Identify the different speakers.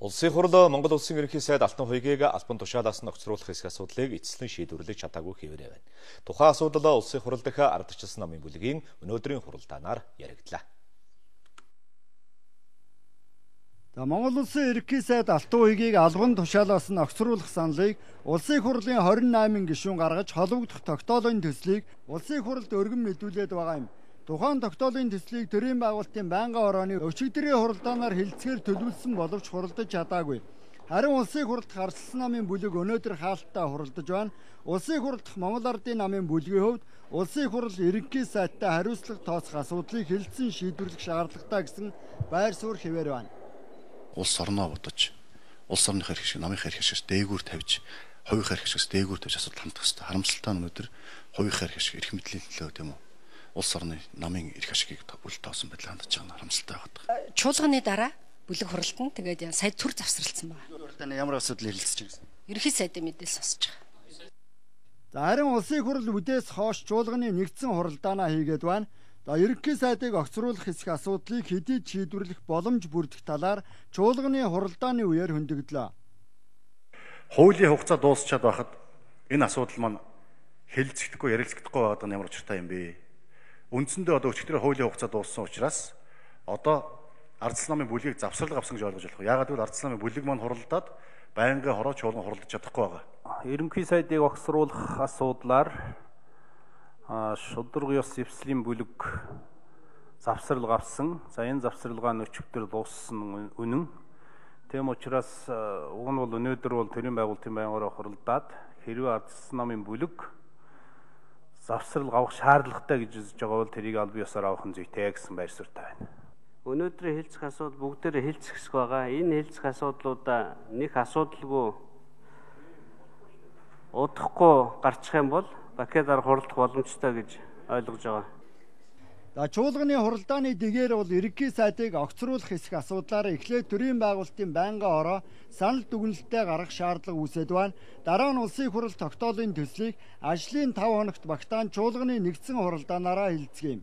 Speaker 1: Улсын хурл Монгол улсын ерөнхий сайд Алтан хуйгийг албан тушаалаас нь огцруулах хэсэг асуудлыг эцэслэн шийдвэрлэж чадаагүй хэвээрээ байна. Тухайн асуудал улсын хурл дахь ардчилсан намын бүлгийн өнөөдрийн хуралдаанаар яригдлаа.
Speaker 2: За Монгол улсын ерөнхий сайд Алтан хуйгийг албан тушаалаас нь огцруулах саналыг улсын хурлын 28 гишүүн гаргаж холбогдох тогтоолын төслийг улсын хуралд өргөн мэдүүлээд байгаа юм. Тухайн тогтоолын төслийг төрийн байгуулалтын байнгын орооны өчигдрийн хуралдаанаар хилцгээр төлөвлөсөн боловч хуралдаж чадаагүй. Харин улсын хурлд харьцсан намын бүлэг өнөөдөр хаалттай хуралдаж байна. Улсын хурлдах Монгол Ардын намын бүлгийн хувьд улсын хурл ерөнхий сайттай хариуцлага тооцох асуудлыг хэлэлцэн шийдвэрлэх шаардлагатай гэсэн байр суурь хэвээр байна.
Speaker 3: Улс орноо бодож, улс орны хэрэг шиг, намын хэрэг шиг дээгүүр тавьж, хувийн хэрэг шиг дээгүүр тавьж асуудал хандах хэрэгтэй. Харамсалтай нь өнөөдөр хувийн хэрэг шиг эрх мэдлийн төлөө тийм үү? Улс орны намын эрх ашигыг үл тоосон байдлаар хандж байгаа нь харамсалтай байна.
Speaker 4: Чуулганы дараа бүлэг хуралдан тэгээд сая төр завсралсан байна.
Speaker 3: Хуралдааны ямар асуудал ирэлцэж байна гэсэн.
Speaker 4: Ерхий сайдын мэдээлэл сонсож байгаа.
Speaker 2: За харин улсын хурал үдээс хоош чуулганы нэгдсэн хуралдаанаа хийгээд байна. За ерөнхий сайдыг огцруулах хэсэг асуудлыг хэдий шийдвэрлэх боломж бүрдэх талаар чуулганы хуралдааны үеэр хөндөглөө.
Speaker 5: Хуулийн хугацаа дуусчаад байхад энэ асуудал маань хэлэлцэхдэггүй ярилцагдахгүй байгаад байгаа нь ямар учиртай юм бэ? Үндсэндээ одоо өчигдөр хуулийн хугацаа дууссан учраас одоо ардсан намын бүлгийг завсрал авсан гэж ойлгож болох. Яагаад гэвэл ардсан намын бүлэг маань хуралдаад байнгын хороо чуулган хуралдаж чадахгүй байгаа.
Speaker 6: Ерөнхий сайдыг огсруулах асуудлаар шудраг ёс эвслийн бүлэг завсрал гарсан. За энэ завсралгаа нь өчигдөр дууссан үнэн. Тэм учраас уг нь бол өнөөдөр бол төрийн байгуулалтын байнгаараа хуралдаад хэрвээ ардсан намын бүлэг завсрал авах шаардлагатай гэж үзэж байгаа бол тэрийг аль биесээр авах нь зүйтэй гэсэн байр суурьтай байна.
Speaker 7: Өнөөдрийн хэлцэх асуудал бүгдээрээ хэлцэх хэсэг байгаа. Энэ хэлцэх асуудлуудаа нэг асуудалгүй удахгүй гарчих юм бол Бакедаар хуралдах боломжтой гэж ойлгож байгаа.
Speaker 2: За чуулганы хуралдааны дэгээр бол ерөнхий сайдыг огцруулах хэсэг асуудлаар эхлээд төрийн байгуулалтын байнгын ороо санал дүгнэлтээ гаргах шаардлага үүсэт байна. Дараа нь улсын хурал тогтоолын төслийг ажлын 5 хоногт багтаан чуулганы нэгдсэн хуралдаанаараа хилцгээе.